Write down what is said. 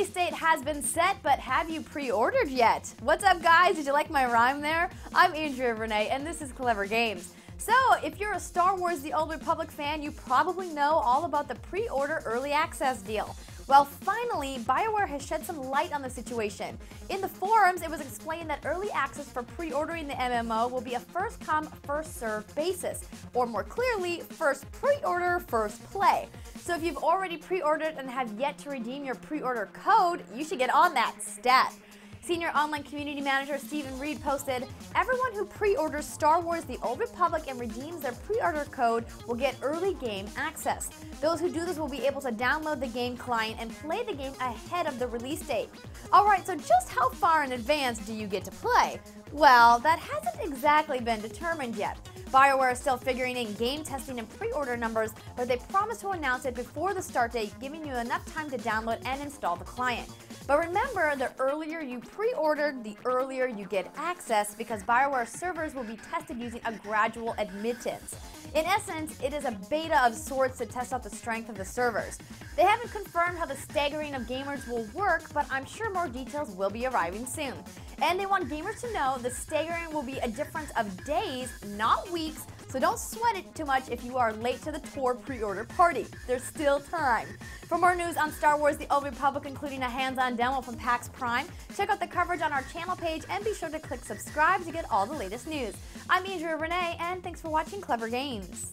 release date has been set, but have you pre-ordered yet? What's up guys? Did you like my rhyme there? I'm Andrea Renee and this is Clevver Games. So, if you're a Star Wars The Old Republic fan, you probably know all about the pre-order early access deal. Well, finally, BioWare has shed some light on the situation. In the forums, it was explained that early access for pre-ordering the MMO will be a first-come, first-served basis, or more clearly, first pre-order, first play. So if you've already pre-ordered and have yet to redeem your pre-order code, you should get on that stat. Senior online community manager Stephen Reid posted, Everyone who pre-orders Star Wars The Old Republic and redeems their pre-order code will get early game access. Those who do this will be able to download the game client and play the game ahead of the release date. Alright, so just how far in advance do you get to play? Well, that hasn't exactly been determined yet. BioWare is still figuring in game testing and pre-order numbers, but they promise to announce it before the start date, giving you enough time to download and install the client. But remember, the earlier you pre-ordered, the earlier you get access because BioWare servers will be tested using a gradual admittance. In essence, it is a beta of sorts to test out the strength of the servers. They haven't confirmed how the staggering of gamers will work, but I'm sure more details will be arriving soon. And they want gamers to know the staggering will be a difference of days, not weeks, so don't sweat it too much if you are late to the TOR pre-order party. There's still time. For more news on Star Wars The Old Republic, including a hands-on demo from PAX Prime, check out the coverage on our channel page and be sure to click subscribe to get all the latest news. I'm Andrea Renee, and thanks for watching Clevver Games.